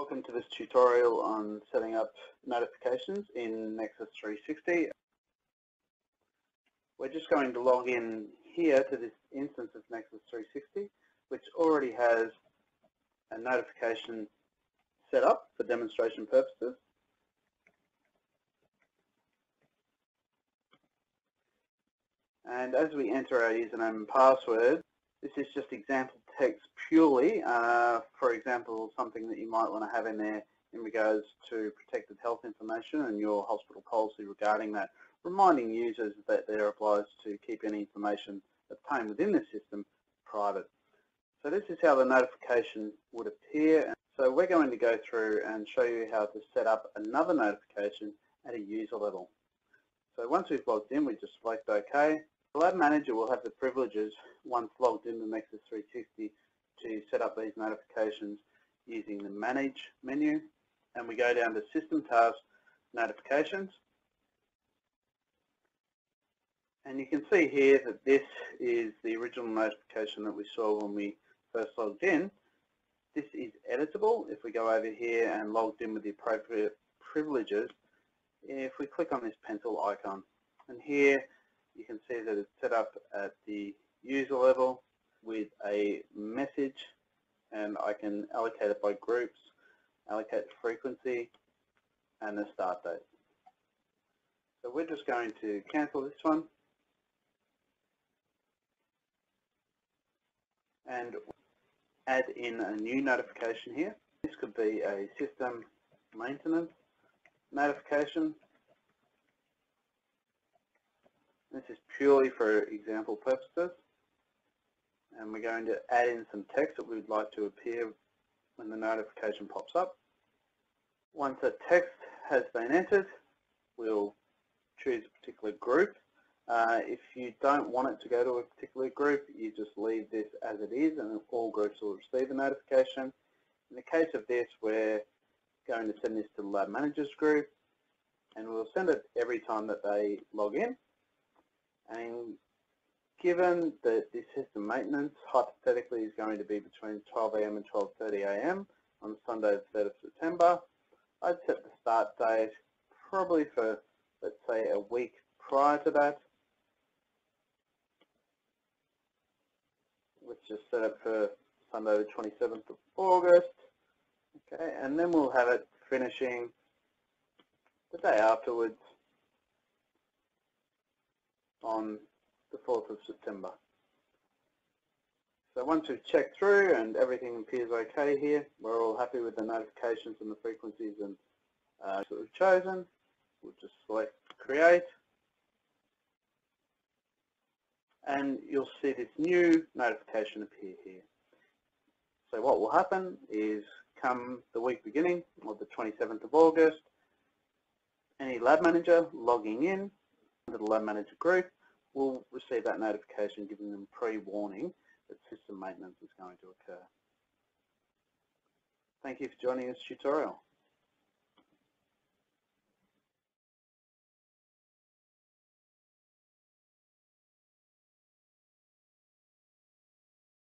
Welcome to this tutorial on setting up notifications in Nexus 360. We're just going to log in here to this instance of Nexus 360 which already has a notification set up for demonstration purposes. And as we enter our username and password, this is just example text purely, uh, for example, something that you might want to have in there in regards to protected health information and your hospital policy regarding that, reminding users that they're obliged to keep any information obtained within the system private. So this is how the notification would appear. So we're going to go through and show you how to set up another notification at a user level. So once we've logged in, we just select OK. The Lab Manager will have the privileges once logged in into Nexus 360 to set up these notifications using the Manage menu. And we go down to System Task Notifications. And you can see here that this is the original notification that we saw when we first logged in. This is editable if we go over here and logged in with the appropriate privileges. If we click on this pencil icon, and here you can see that it's set up at the user level with a message and I can allocate it by groups, allocate the frequency and the start date. So we're just going to cancel this one and add in a new notification here. This could be a system maintenance notification this is purely for example purposes. And we're going to add in some text that we would like to appear when the notification pops up. Once a text has been entered, we'll choose a particular group. Uh, if you don't want it to go to a particular group, you just leave this as it is and all groups will receive a notification. In the case of this, we're going to send this to the Lab Managers group and we'll send it every time that they log in. And given that this system maintenance hypothetically is going to be between 12 a.m. and 12.30 a.m. on Sunday the 3rd of September, I'd set the start date probably for, let's say, a week prior to that. Let's just set it for Sunday the 27th of August. Okay, and then we'll have it finishing the day afterwards on the 4th of September. So once we've checked through and everything appears okay here, we're all happy with the notifications and the frequencies and uh, that we've chosen. We'll just select create and you'll see this new notification appear here. So what will happen is come the week beginning of the 27th of August, any lab manager logging in to the Lab Manager group will receive that notification giving them pre-warning that system maintenance is going to occur. Thank you for joining this tutorial.